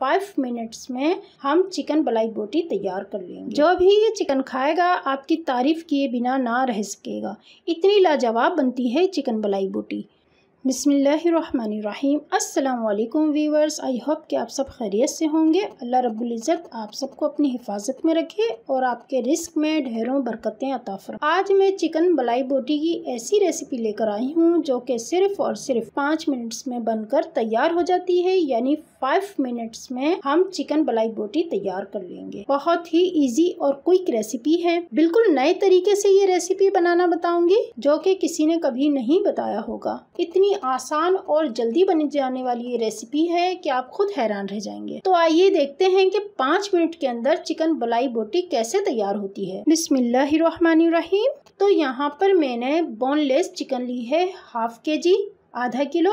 Five minutes में हम chicken बलाई बोटी तैयार कर लेंगे। जो भी ये चिकन खाएगा, आपकी तारीफ़ किए बिना ना रह सकेगा। इतनी लाजवाब बनती है चिकन बलाई बोटी। बिसमीम वालेकुम वीवर्स आई होप कि आप सब खैरियत से होंगे। अल्लाह रब्बुल इज़्ज़त आप सबको अपनी हिफाजत में रखे और आपके रिस्क में ढेरों बरकतें अता आज मैं चिकन बलाई बोटी की ऐसी रेसिपी लेकर आई हूँ जो कि सिर्फ़ और सिर्फ़ पाँच मिनट्स में बनकर तैयार हो जाती है, यानी फाइव मिनट्स में हम चिकन बलाई बोटी तैयार कर लेंगे। बहुत ही इजी और क्विक रेसिपी है। बिल्कुल नए तरीके से ये रेसिपी बनाना बताऊँगी, जो कि किसी ने कभी नहीं बताया होगा। इतनी आसान और जल्दी बन जाने वाली ये रेसिपी है कि आप खुद हैरान रह जाएँगे। तो आइए देखते हैं कि पाँच मिनट के अंदर चिकन बलाई बोटी कैसे तैयार होती है। बिस्मिल्लाहिर्रहमानिर्रहीम। तो यहाँ पर मैंने बोनलेस चिकन ली है हाफ़ के जी आधा किलो,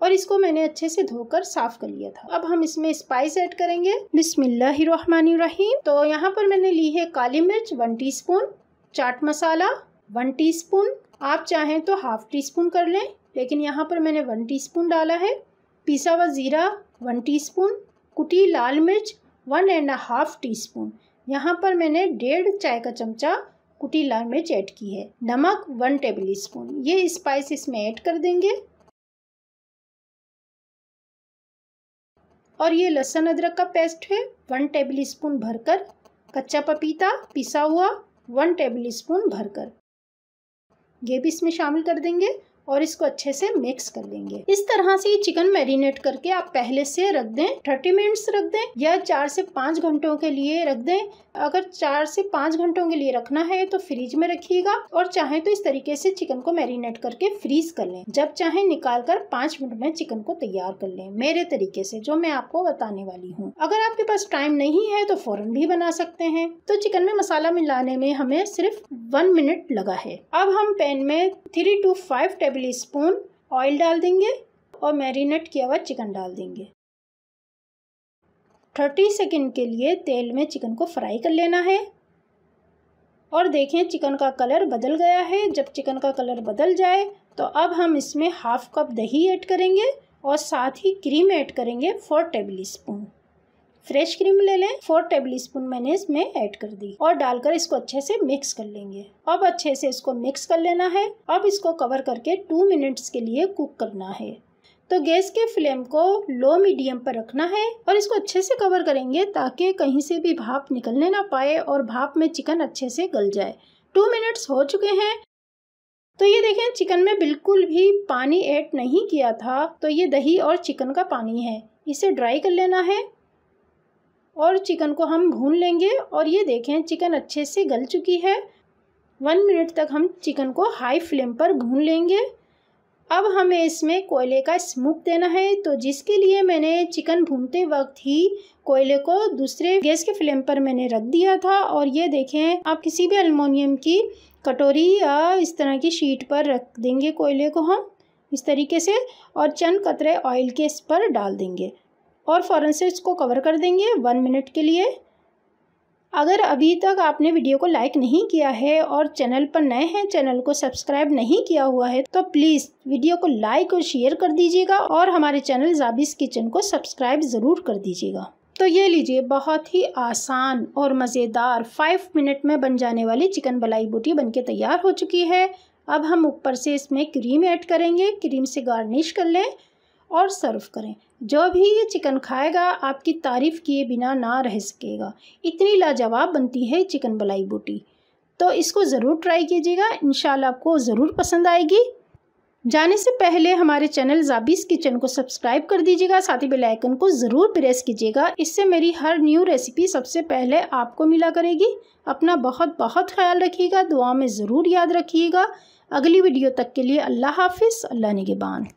और इसको मैंने अच्छे से धोकर साफ़ कर लिया था। अब हम इसमें स्पाइस ऐड करेंगे। बिस्मिल्लाहिर्रहमानिर्रहीम। तो यहाँ पर मैंने ली है काली मिर्च वन टीस्पून चाट मसाला वन टीस्पून आप चाहें तो हाफ़ टी स्पून कर लें। लेकिन यहाँ पर मैंने वन टीस्पून डाला है। पिसा हुआ ज़ीरा, वन टीस्पून, कुटी लाल मिर्च, one and half teaspoon यहाँ पर मैंने डेढ़ चाय का चमचा कुटी लाल मिर्च ऐड की है। नमक, वन टेबल स्पून। ये स्पाइस इसमें ऐड कर देंगे। और ये लहसुन अदरक का पेस्ट है। वन टेबल स्पून भरकर कच्चा पपीता पिसा हुआ वन टेबल स्पून भरकर। ये भी इसमें शामिल कर देंगे। और इसको अच्छे से मिक्स कर देंगे इस तरह से ये चिकन मैरिनेट करके आप पहले से रख दें। थर्टी मिनट्स रख दें या चार से पाँच घंटों के लिए रख दें। अगर चार से पाँच घंटों के लिए रखना है तो फ्रिज में रखिएगा और चाहे तो इस तरीके से चिकन को मैरिनेट करके फ्रीज कर लें। जब चाहे निकाल कर पाँच मिनट में चिकन को तैयार कर लें। मेरे तरीके से, जो मैं आपको बताने वाली हूँ। अगर आपके पास टाइम नहीं है तो फ़ौरन भी बना सकते हैं। तो चिकन में मसाला मिलाने में हमें सिर्फ़ वन मिनट लगा है। अब हम पैन में three to five tablespoon oil डाल देंगे और मैरिनेट किया हुआ चिकन डाल देंगे। थर्टी सेकेंड के लिए तेल में चिकन को फ्राई कर लेना है। और देखें, चिकन का कलर बदल गया है। जब चिकन का कलर बदल जाए तो अब हम इसमें हाफ़ कप दही ऐड करेंगे और साथ ही क्रीम ऐड करेंगे four tablespoon fresh cream ले लें। फोर टेबल स्पून मैंने इसमें ऐड कर दी और डालकर इसको अच्छे से मिक्स कर लेंगे। अब अच्छे से इसको मिक्स कर लेना है। अब इसको कवर करके टू मिनट्स के लिए कुक करना है। तो गैस के फ्लेम को लो मीडियम पर रखना है और इसको अच्छे से कवर करेंगे ताकि कहीं से भी भाप निकलने ना पाए और भाप में चिकन अच्छे से गल जाए। टू मिनट्स हो चुके हैं। तो ये देखें, चिकन में बिल्कुल भी पानी ऐड नहीं किया था। तो ये दही और चिकन का पानी है। इसे ड्राई कर लेना है। और चिकन को हम भून लेंगे और ये देखें, चिकन अच्छे से गल चुकी है। वन मिनट तक हम चिकन को हाई फ्लेम पर भून लेंगे। अब हमें इसमें कोयले का स्मोक देना है। तो जिसके लिए मैंने चिकन भूनते वक्त ही कोयले को दूसरे गैस के फ्लेम पर मैंने रख दिया था और ये देखें, आप किसी भी अल्मोनियम की कटोरी या इस तरह की शीट पर रख देंगे कोयले को हम। इस तरीके से और चंद कतरे ऑयल के इस पर डाल देंगे। और फ़ौरन से इसको कवर कर देंगे वन मिनट के लिए। अगर अभी तक आपने वीडियो को लाइक नहीं किया है और चैनल पर नए हैं चैनल को सब्सक्राइब नहीं किया हुआ है तो प्लीज़ वीडियो को लाइक और शेयर कर दीजिएगा और हमारे चैनल जाबिस किचन को सब्सक्राइब ज़रूर कर दीजिएगा। तो ये लीजिए बहुत ही आसान और मज़ेदार फाइव मिनट में बन जाने वाली चिकन बलाई बूटी बनके तैयार हो चुकी है। अब हम ऊपर से इसमें क्रीम ऐड करेंगे क्रीम से गार्निश कर लें और सर्व करें। जो भी ये चिकन खाएगा, आपकी तारीफ़ किए बिना ना रह सकेगा। इतनी लाजवाब बनती है चिकन बलाई बूटी। तो इसको ज़रूर ट्राई कीजिएगा इन आपको ज़रूर पसंद आएगी। जाने से पहले हमारे चैनल जाबिस किचन को सब्सक्राइब कर दीजिएगा, साथ ही बेल आइकन को ज़रूर प्रेस कीजिएगा। इससे मेरी हर न्यू रेसिपी सबसे पहले आपको मिला करेगी। अपना बहुत बहुत ख्याल रखिएगा, दुआ में ज़रूर याद रखिएगा। अगली वीडियो तक के लिए अल्लाह हाफिज़, अल्लाह निगेबान।